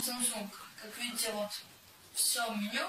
Samsung. Как видите, вот все меню